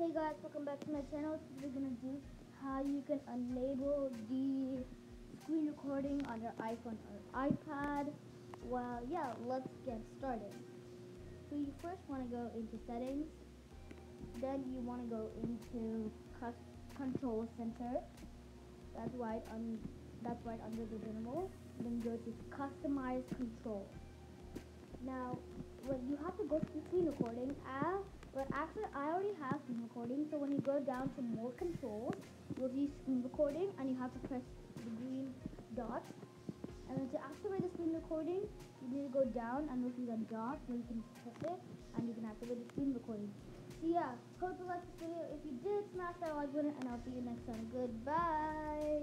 Hey guys, welcome back to my channel. Today we're gonna do how you can enable the screen recording on your iPhone or iPad. Well, yeah, let's get started. So you first want to go into settings, then you want to go into control center. That's right on that's right under the general. Then go to customize control. Now, what you have to go to screen recording as but actually, I already have recording, so when you go down to more controls, you'll see screen recording, and you have to press the green dot. And then to activate the screen recording, you need to go down and you'll see the dot where you can press it, and you can activate the screen recording. So yeah, hope you liked this video. If you did, smash that like button, and I'll see you next time. Goodbye!